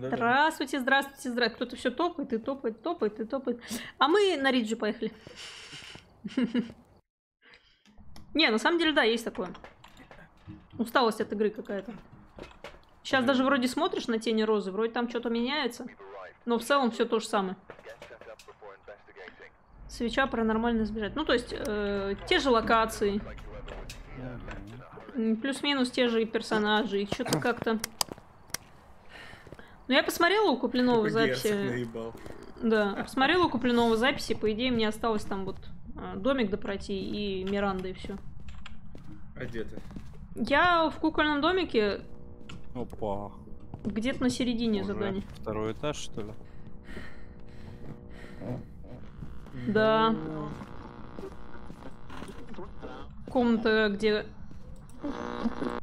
Да-да. Здравствуйте, здравствуйте, здравствуйте. Кто-то все топает и топает, топает и топает. А мы на Риджи поехали. Не, на самом деле, да, есть такое. Усталость от игры какая-то. Сейчас даже вроде смотришь на тени розы, вроде там что-то меняется. Но в целом все то же самое. Свеча паранормально избежать. Ну, то есть, э, те же локации. Плюс-минус те же и персонажи. Их что-то как-то... Ну, я посмотрела у Куплинова герцог записи. наебал. Да, посмотрела у Куплинова записи. По идее, мне осталось там вот э, домик допройти и Миранда, и все. А где ты? Я в кукольном домике Опа. где-то на середине Уже задания. Второй этаж, что ли? Да. Комната, где...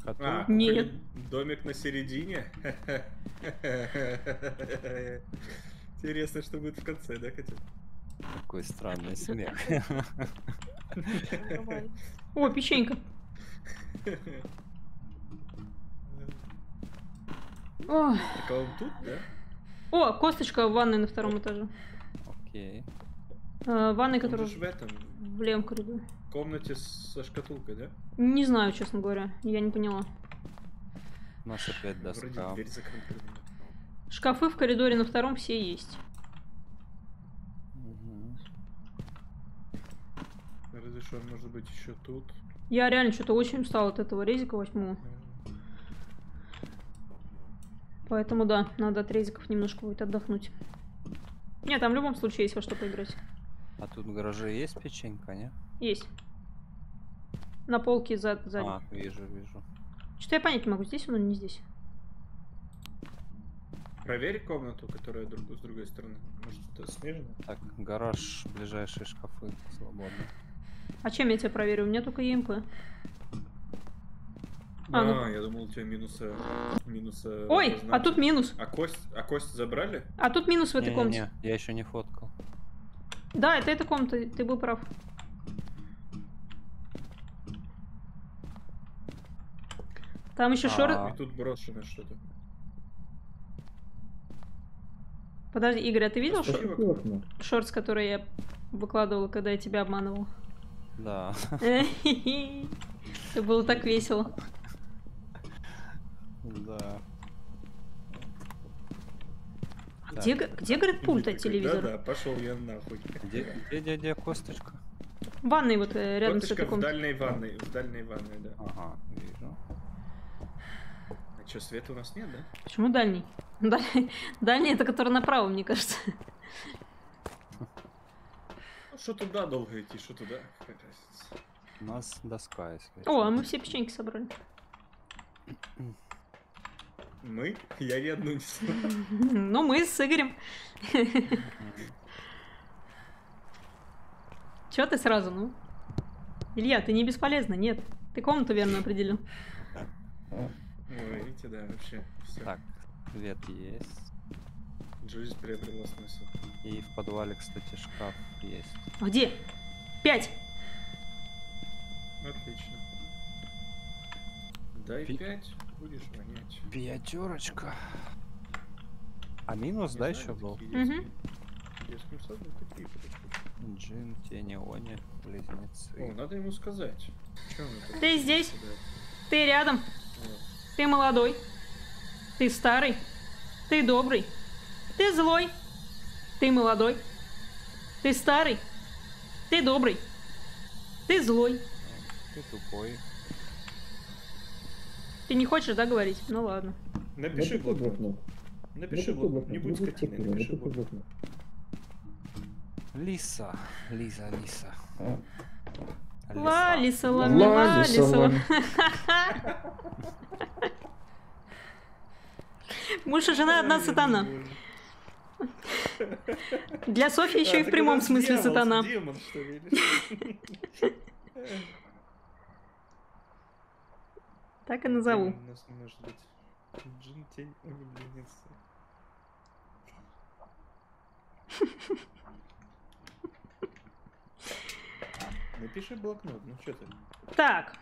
Который- А, Нет. кукольный Домик на середине. Интересно, что будет в конце, да, Катя? Какой странный смех. О, печенька. Ой. Так а он тут, да? О, косточка в ванной на втором этаже. Окей. Э, ванной, которая в этом в левом коридоре. комнате со шкатулкой, да? Не знаю, честно говоря. Я не поняла. У нас опять доска. Шкафы в коридоре на втором все есть. Что он может быть еще тут. Я реально что-то очень устала от этого резика восьмого. Поэтому да, надо от резиков немножко будет отдохнуть. Нет, там в любом случае есть во что поиграть. А тут в гараже есть печенька, не? Есть. На полке за, сзади. А, вижу, вижу. Что-то я понять не могу, здесь он или не здесь. Проверь комнату, которая друг, с другой стороны. Может, это смежно? Так, гараж, ближайшие шкафы свободны. А чем я тебя проверю? У меня только ЕМП. А, А, ну. я думал, у тебя минуса... минуса Ой, а тут минус. А кость, а кость забрали? А тут минус в этой комнате. Не-не-не, я еще не фоткал. Да, это эта комната, ты был прав. Там еще А. шорт. И тут брошено что-то. Подожди, Игорь, а ты видел шортс, который я выкладывала, когда я тебя обманывал? Да. Это было так весело. Да. А Где, где говорит, пульт от телевизора? Да-да, пошел я нахуй. Где, где дядя Косточка? В ванной вот э, рядом с Котточка этой в комнатой. дальней ванной. В дальней ванной, да. Ага, вижу. Что, света у нас нет, да? Почему дальний? Даль- Дальний это который направо, мне кажется. Ну, что туда долго идти, что туда? У нас доска есть. О, а мы все печеньки собрали. Мы? Я ни одну не смог. Ну, мы с Игорем. Чё ты сразу, ну? Илья, ты не бесполезна, нет. Ты комнату верно определил. Ой, видите, да, вообще. Все. Так, свет есть. Жизнь приобрела смысл. И в подвале, кстати, шкаф есть. А Где? Пять. Отлично. Дай Пи- пять, будешь вонять. Пятерочка. А минус, Не да, знаю, еще был? Джин, тени, они, близнецы. О, надо ему сказать. Ты здесь? Ты рядом. Вот. Ты молодой. Ты старый. Ты добрый. Ты злой. Ты молодой. Ты старый. Ты добрый. Ты злой. Ты тупой. Ты не хочешь, да, говорить? Ну ладно. Напиши блокнот. Напиши блокнот. Не будь скотиной, напиши блокнот. Лиса. Лиза, Лиса. Лали, Лиса. Лали, лали, салами. Муж и жена одна сатана. Для Софьи еще и А, в прямом смысле сатана. Так и назову. Демон у нас не может быть. Джин, тень, влюбленница. Напиши блокнот, ну что ты? Так,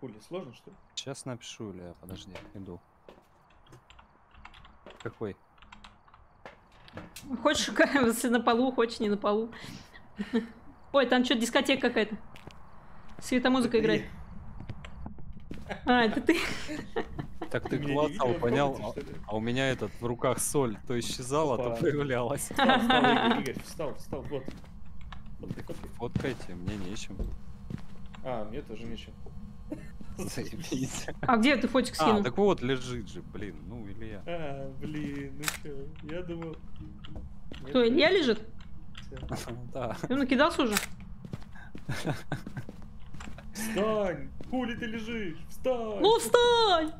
хули, сложно что ли? Сейчас напишу, Илья, подожди, иду. Какой? Хочешь если на полу, хочешь не на полу. Ой, там что, дискотека какая-то. Светомузыка играет. А, это ты. Так ты клацал, понял? А, а у меня этот в руках соль то исчезала, то Опа. появлялась. Встал, встал, Игорь, встал, встал, вот. Фоткайте, мне нечем. А, мне тоже нечем. Заебись. А где ты фотик А, скинул? так вот лежит же, блин, ну или я. А, блин, ну чё, я думал... Кто, Илья лежит? Да. Ты накидался уже? Встань! Хули ты лежишь? Встань! Ну встань!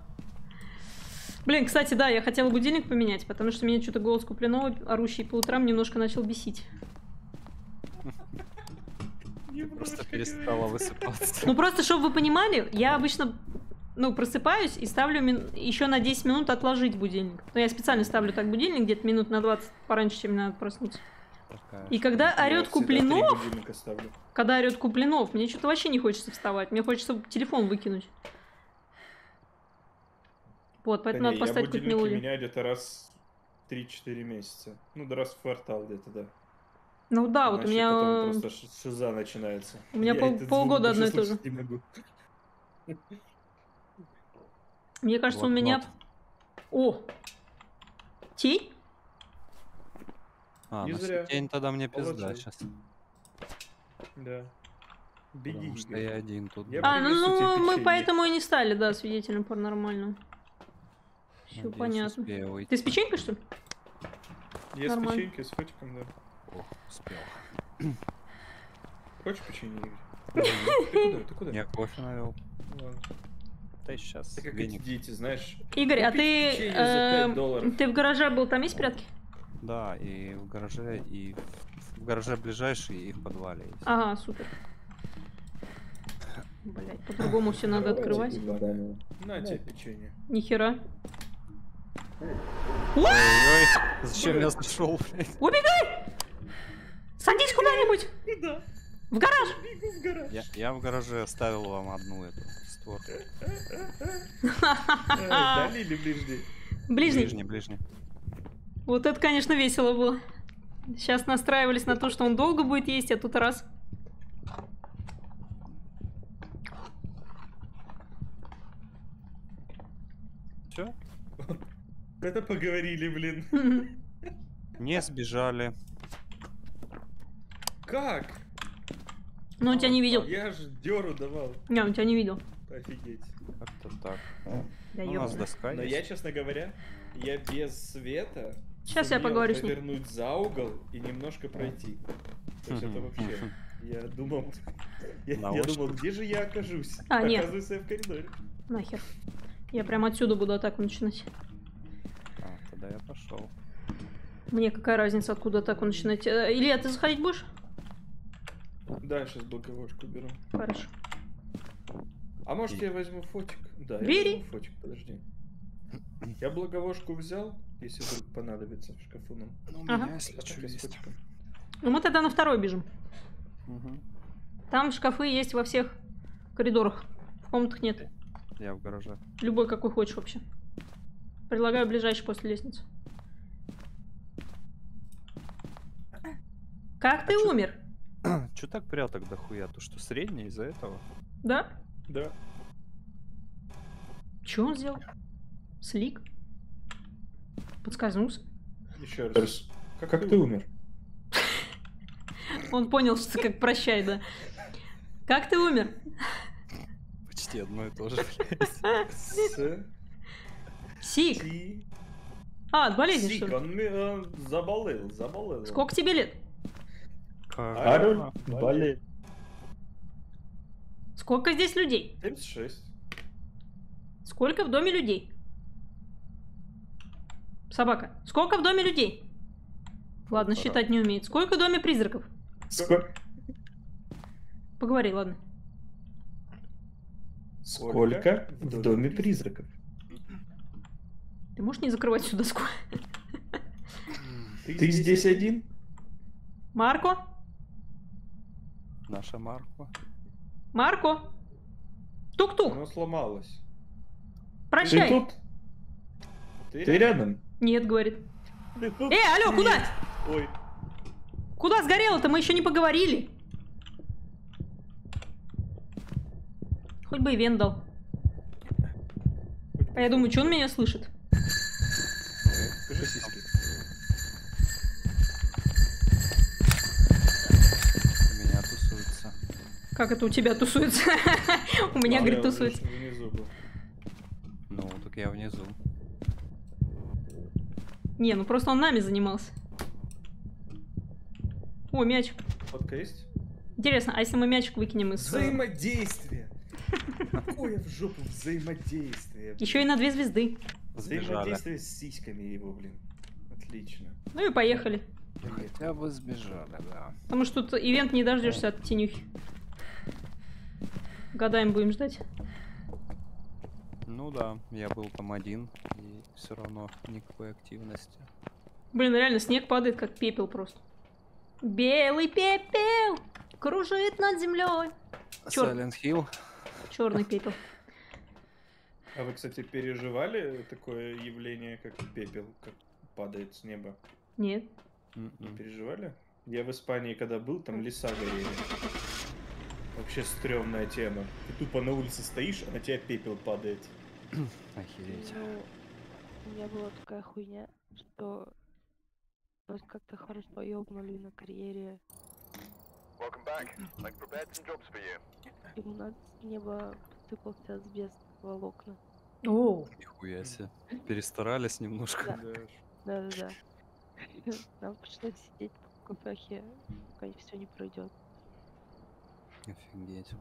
Блин, кстати, да, я хотела будильник поменять, потому что меня что-то голос Куплинова, орущий по утрам, немножко начал бесить. Немножко Просто перестала высыпаться. Ну просто, чтобы вы понимали, я обычно, ну, просыпаюсь и ставлю еще на 10 минут отложить будильник. Но я специально ставлю так будильник где-то минут на 20 пораньше, чем надо проснуться. Такая И когда орет Куплинов, когда орет Куплинов, мне что-то вообще не хочется вставать. Мне хочется телефон выкинуть. Вот, поэтому Да надо не, поставить какую-то мелодию. меняю где-то раз 3-4 месяца. Ну, да раз в квартал где-то, да. Ну да, вот у Иначе меня... потом просто ш- шиза начинается. у меня Я пол- полгода одно и то же. Мне кажется, у меня... О! Тень? А, Не ну зря. тень тогда мне пизда Молодцы. сейчас. Да. Беги, Потому что я один тут. Я. А, ну, ну мы поэтому и не стали, да, свидетелем паранормального. Все Надеюсь, понятно. Ты с печенькой, что ли? Я с Нормально. печенькой, с фотиком, да. Ох, успел. Хочешь печенье, Игорь? Ты куда? Ты куда? Я кофе навел. Ладно. Да сейчас. Ты как эти дети, знаешь. Игорь, а ты... долларов. Ты в гараже был, там есть прятки? Да, и в гараже, и в, гараже ближайший, и в подвале есть. Ага, супер. Блять, по-другому все надо открывать. На тебе печенье. Нихера. Зачем я зашел, блядь? Убегай! Садись куда-нибудь! Да, В гараж! бегу в гараж. Я, я в гараже оставил вам одну эту створку. Дальний или ближний? Ближний. Ближний, ближний. Вот это, конечно, весело было. Сейчас настраивались на то, что он долго будет есть, а тут раз. Все? Это поговорили, блин. Не сбежали. Как? Ну, он тебя не видел. Я ж дёру давал. Не, он тебя не видел. Офигеть. Как-то так. Да У нас доска Но есть. я, честно говоря, я без света Щас я поговорю с ним. повернуть за угол и немножко пройти. То есть это вообще... Я думал... Я, я думал, где же я окажусь? А, нет. Оказывается, я в коридоре. Нахер. Я прям отсюда буду атаку начинать. А, тогда я пошел. Мне какая разница, откуда атаку начинать. Э, Илья, ты заходить будешь? Да, сейчас боковушку беру. Хорошо. А может я возьму фотик? Да, Бери. я возьму фотик, подожди. Я благовошку взял, если вдруг понадобится в шкафу нам. Ну, у Ага. меня, если А что, я есть. Ну, мы тогда на второй бежим. Мгм. Там шкафы есть во всех коридорах. В комнатах нет. Я в гараже. Любой, какой хочешь вообще. Предлагаю ближайший после лестницы. Как ты чё- умер? Че так пряток дохуя? То, что средний из-за этого? Да? Да. Че он сделал? Слик? Подскользнулся? Еще раз. Как, ты умер? Он понял, что как прощай, да. Как ты умер? Почти одно и то же. Сик. А, от болезни, Сик, что ли? он он заболел, заболел. Сколько тебе лет? Арон болеет. Сколько здесь людей? 76. Сколько в доме людей? Собака. Сколько в доме людей? Ладно, считать не умеет. Сколько в доме призраков? Сколько? Поговори, ладно. Сколько в доме призраков? Ты можешь не закрывать всю доску? Ты здесь один? Марко? Наша Марква. Марко? Тук-тук. Оно сломалось. Ты Прощай. тут? Ты рядом? Нет, говорит. Э, алло, куда? Ой, Куда сгорело-то? Мы еще не поговорили. Хоть бы и вен дал. хоть А я думаю, что он меня слышит? Покажи сиськи. У меня тусуется. Как это у тебя тусуется? У меня, А, говорит, я тусуется. уже внизу был. Ну, так я внизу. Не, ну просто он нами занимался. О, мячик. Фотка есть? Интересно, а если мы мячик выкинем из... э, Взаимодействие! Какое в жопу взаимодействие? Еще и на две звезды. Взаимодействие с сиськами его, блин. Отлично. Ну и поехали. Хотя бы сбежали, да. Потому что тут ивент не дождешься от тенюхи. Годаем будем ждать. Ну да, я был там один, и все равно никакой активности. Блин, реально, снег падает как пепел просто. Белый пепел кружит над землей. Чёрт. Silent Hill? Черный пепел. А вы, кстати, переживали такое явление, как пепел, как падает с неба? Нет. Не М-м. переживали? Я в Испании, когда был, там леса горели. Вообще стрёмная тема. Ты тупо на улице стоишь, а на тебя пепел падает. Охереть. Ну, у меня была такая хуйня, что нас как-то хорошо ёбнули на карьере, Welcome back. I've prepared some jobs for you. и у нас с неба посыпался асбест волокна. О, Нихуя себе. Перестарались немножко. Да. Да-да-да. Нам пришлось сидеть в кафехе, пока все не пройдет. Офигеть.